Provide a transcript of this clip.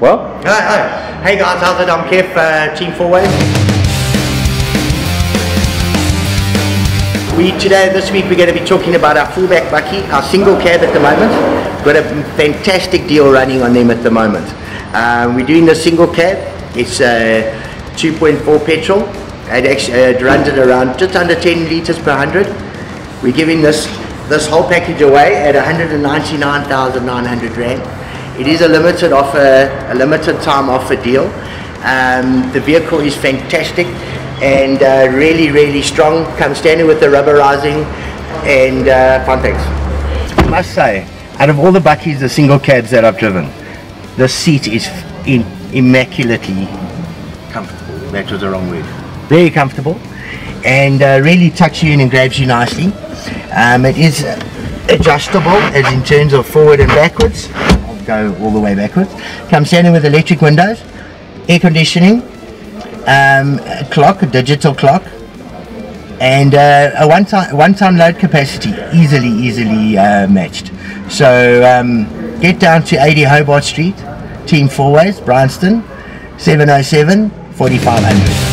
Well, Hi. Hey guys, how's it? I'm Kev, uh, Team 4 We today, this week, we're going to be talking about our fullback bakkie, our single cab at the moment. Got a fantastic deal running on them at the moment. Um, we're doing the single cab. It's uh, 2.4 petrol. It actually uh, runs at around just under 10 liters per hundred. We're giving this this whole package away at 199,900 rand. It is a limited offer, a limited time offer deal. Um, the vehicle is fantastic and uh, really, really strong. Comes standard with the rubberizing and uh, fun things. I must say, out of all the bakkies, the single cabs that I've driven, the seat is immaculately comfortable. That was the wrong word. Very comfortable and uh, really tucks you in and grabs you nicely. Um, it is adjustable as in terms of forward and backwards. Go all the way backwards. Comes standard with electric windows, air conditioning, um, a clock, a digital clock, and uh, a one-time one-time load capacity, easily, easily uh, matched. So um, get down to 80 Hobart Street, Team Fourways, Bryanston, 707 4500.